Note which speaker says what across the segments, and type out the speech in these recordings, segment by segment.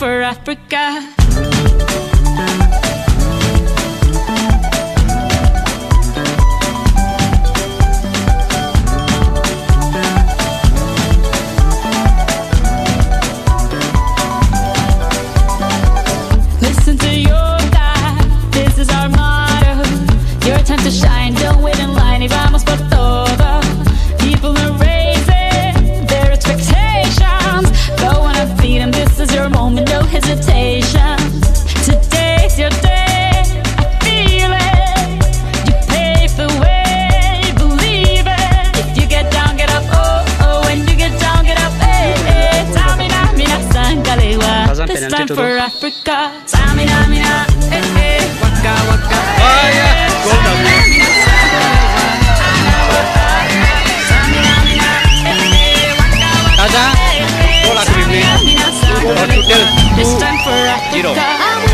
Speaker 1: for Africa. 걸까 짜미나미나 에에 와까 와까 아야 고맙다 가자 콜라 그리블리
Speaker 2: 1,
Speaker 1: 2,
Speaker 2: 1,
Speaker 1: 2,
Speaker 2: 0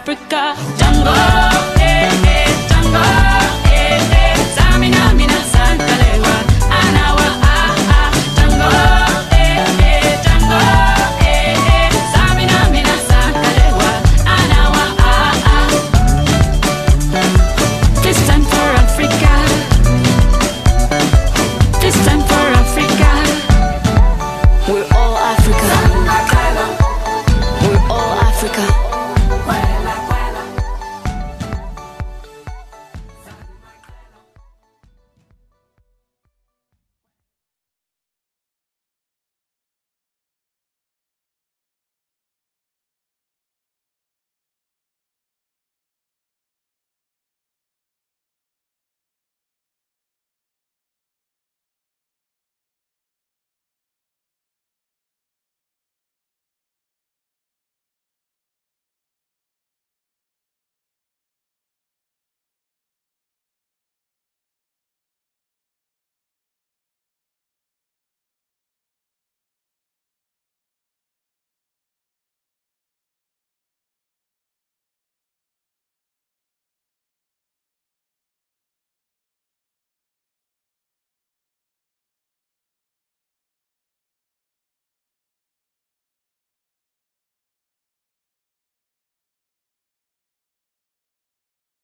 Speaker 1: Africa,